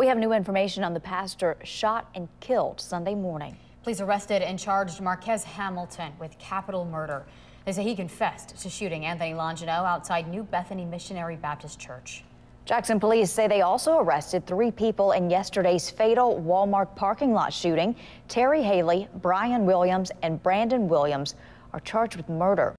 We have new information on the pastor shot and killed Sunday morning. Police arrested and charged Marquez Hamilton with capital murder. They say he confessed to shooting Anthony Longino outside New Bethany Missionary Baptist Church. Jackson police say they also arrested three people in yesterday's fatal Walmart parking lot shooting. Terry Haley, Brian Williams, and Brandon Williams are charged with murder.